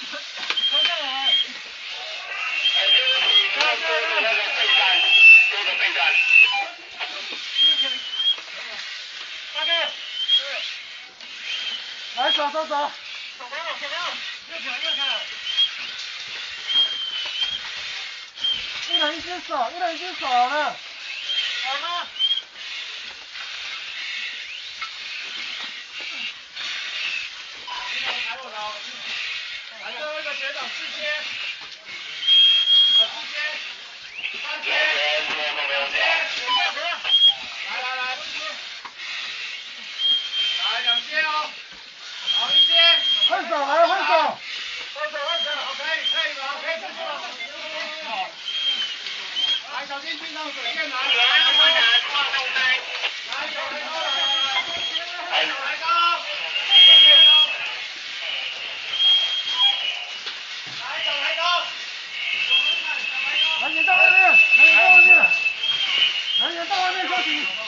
来来来来来来来来来来来大哥大哥来走走走走掉了走掉了右脚右下来不能一直走不能一直走了好吗还有呢最后一个学长四阶，啊四阶，三阶，两阶，两下子，来来来，来两阶哦，好一阶，换手来换手，换手换手，OK 可以了，OK 来小心进上水线来，Thank you.